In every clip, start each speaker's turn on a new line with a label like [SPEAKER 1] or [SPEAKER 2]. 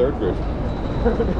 [SPEAKER 1] third grade.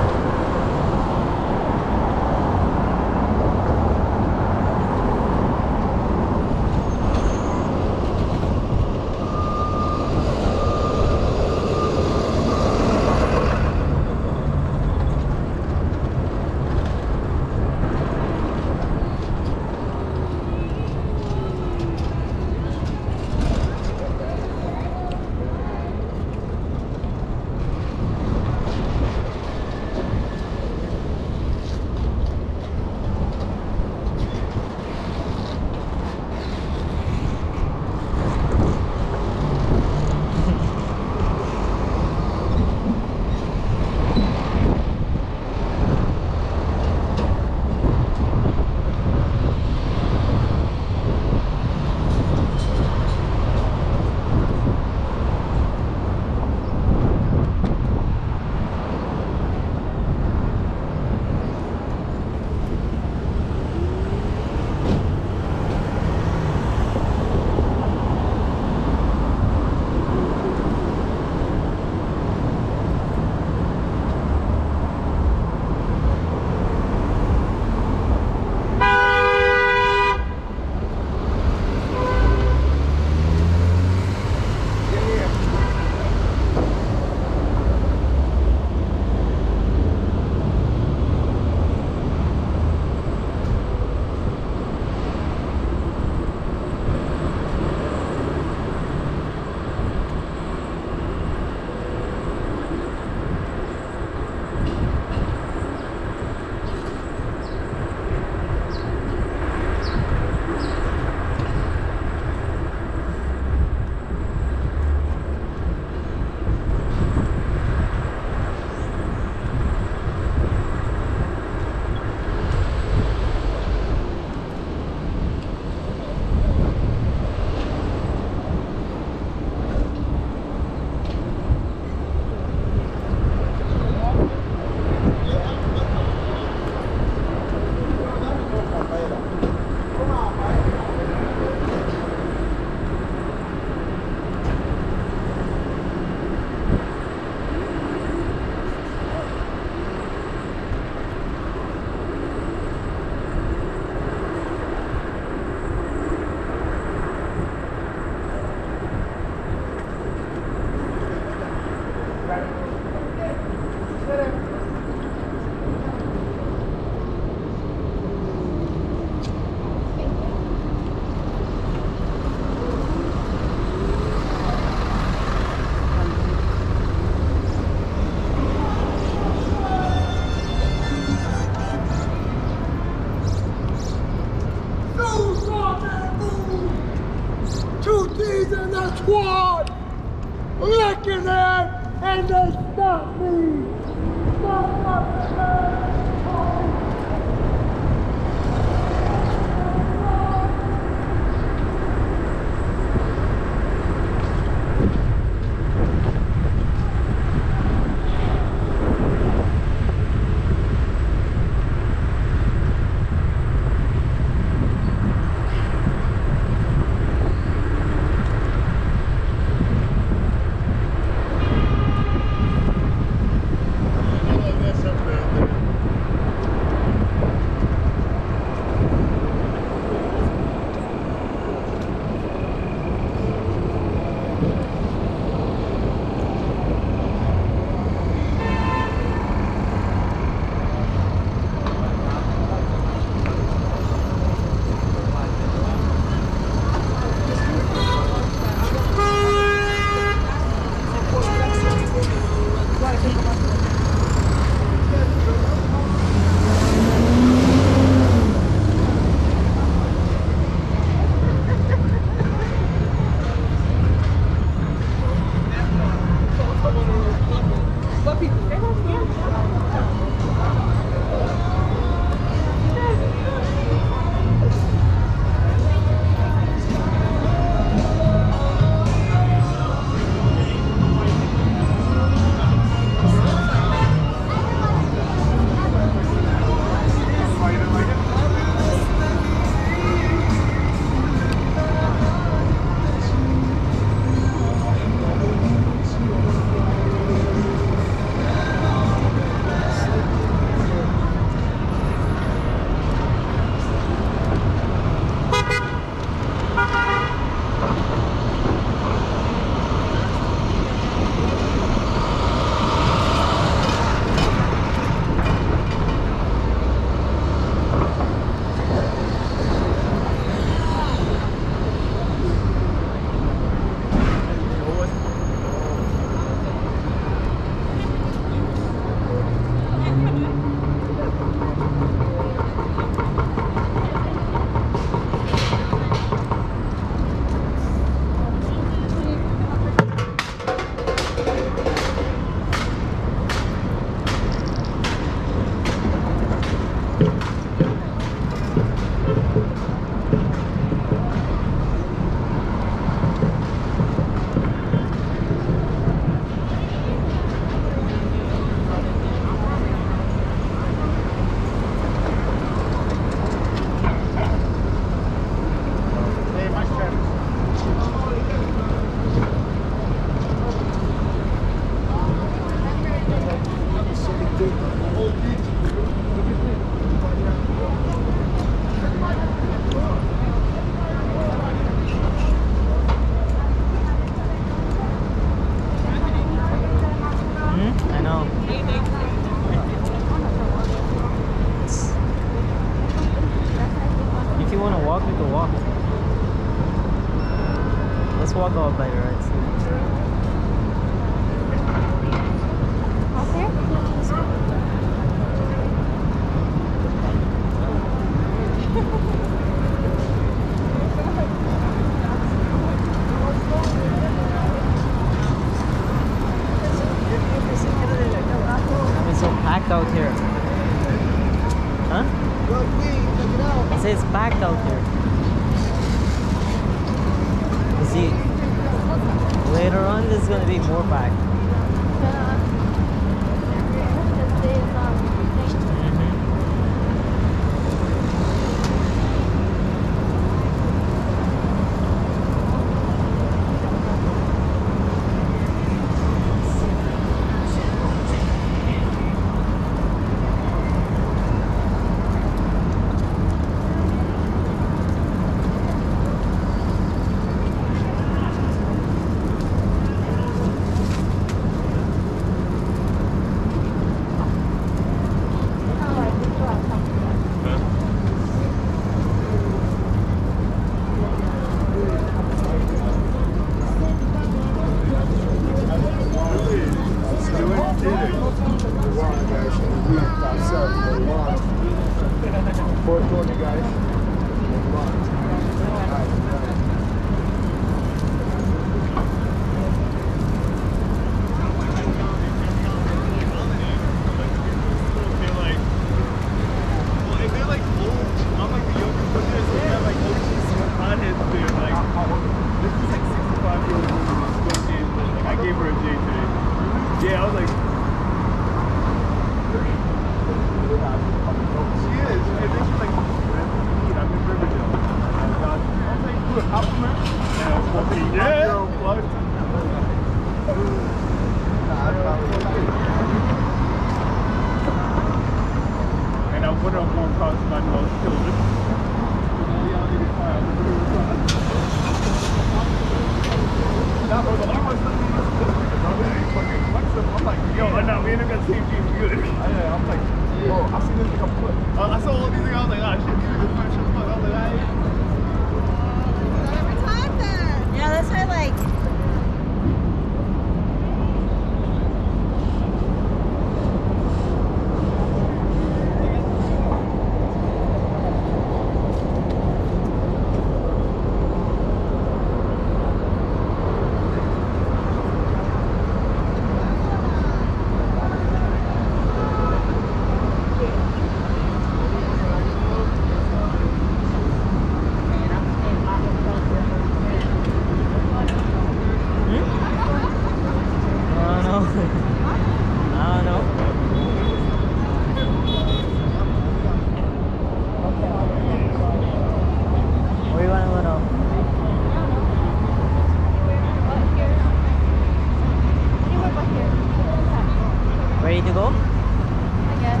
[SPEAKER 2] Ready to go?
[SPEAKER 3] I guess.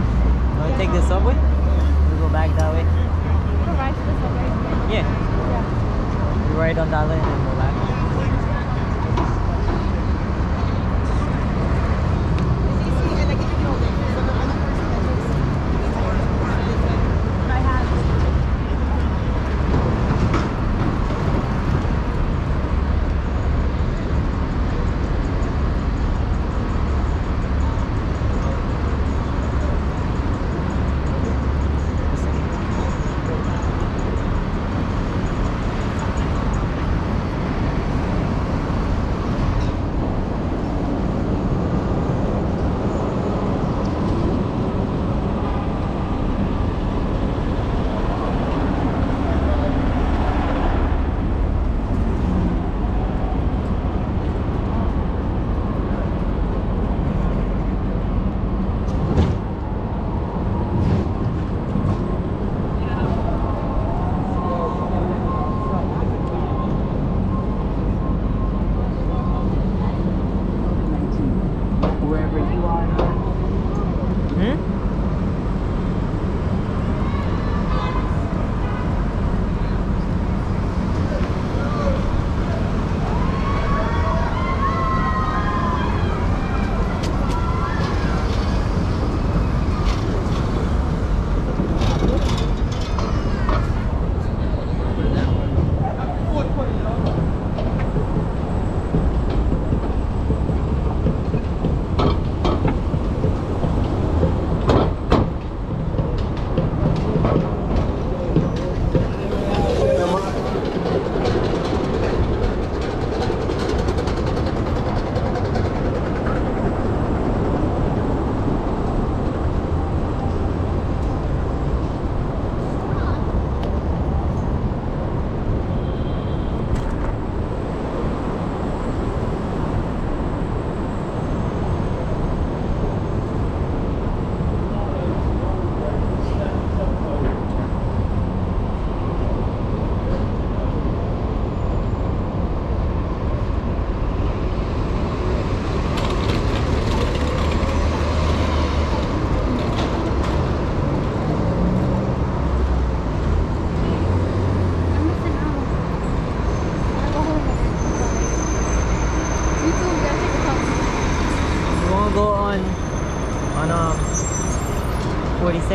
[SPEAKER 2] Wanna take the subway? We'll go back that way.
[SPEAKER 3] We're right to the subway.
[SPEAKER 2] Yeah.
[SPEAKER 3] Yeah.
[SPEAKER 2] We ride on that lane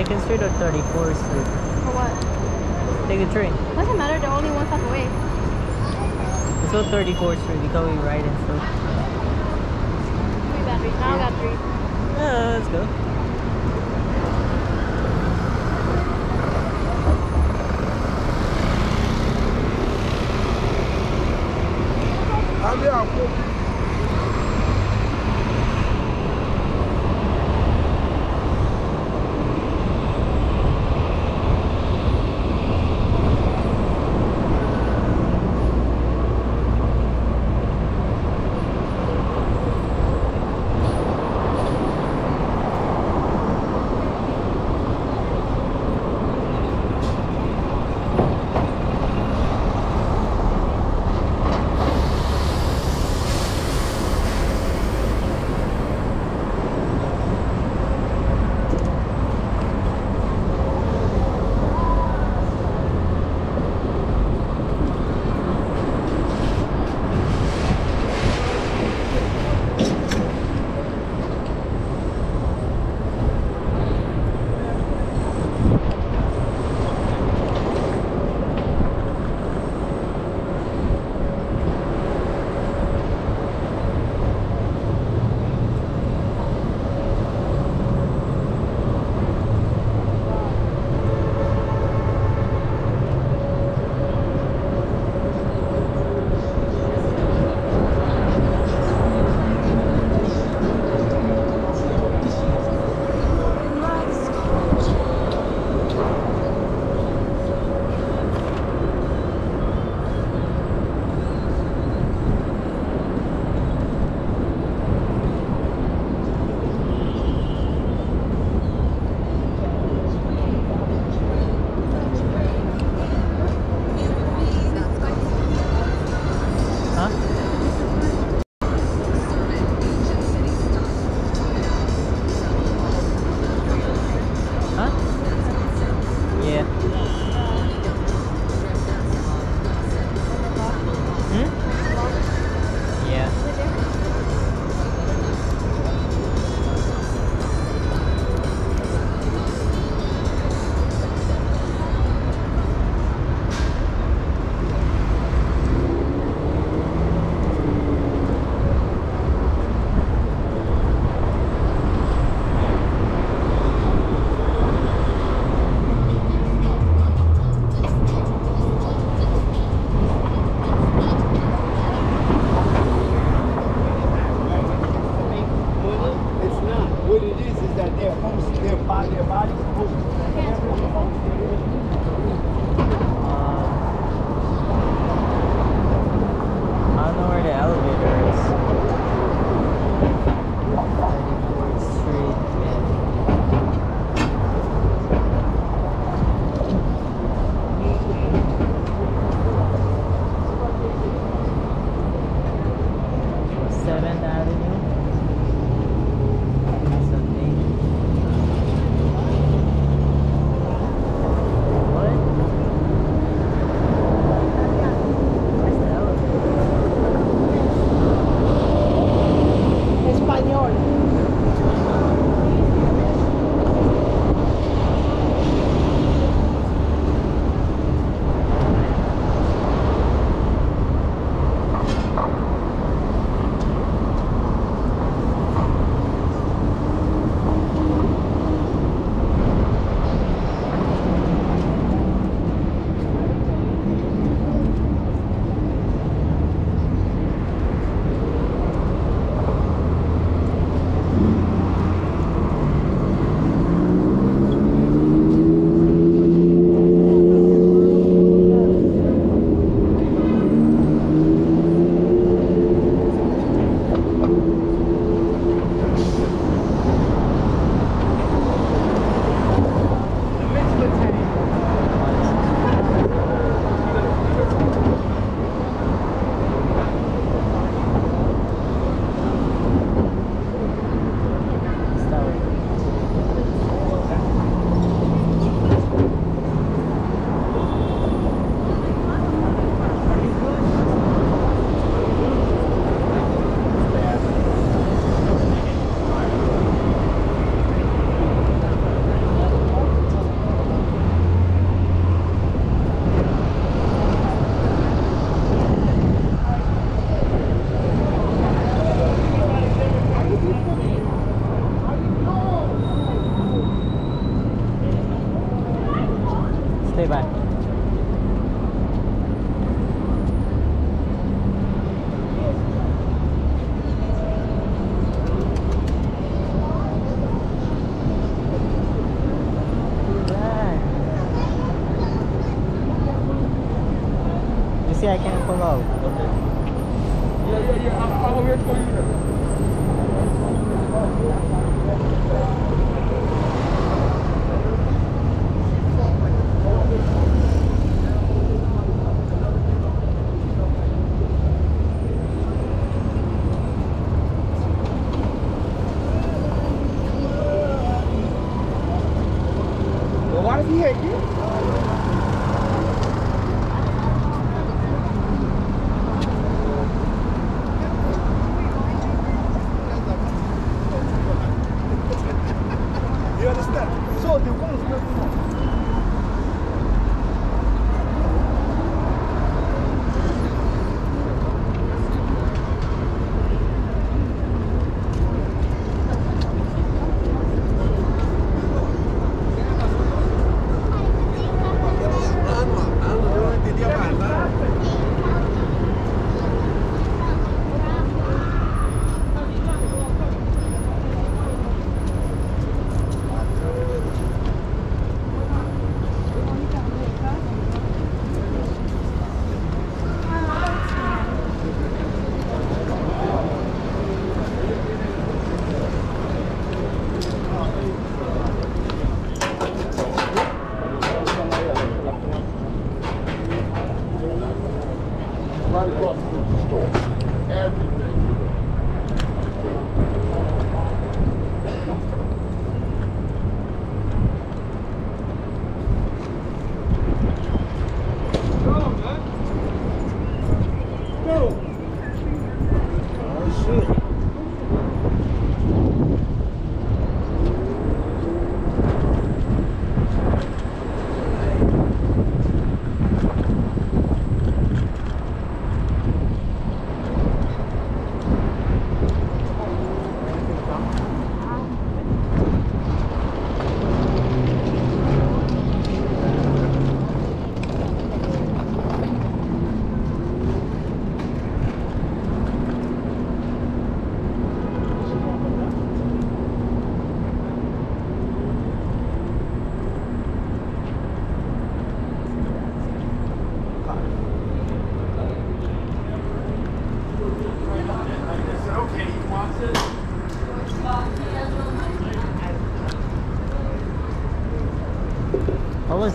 [SPEAKER 2] 42nd Street or 34th Street?
[SPEAKER 3] For what?
[SPEAKER 2] Take a train.
[SPEAKER 3] Doesn't matter, they're only one stop away.
[SPEAKER 2] Let's go 34th Street because we ride and stuff.
[SPEAKER 3] Three batteries. Now I got three.
[SPEAKER 2] Yeah, let's go.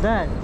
[SPEAKER 3] That?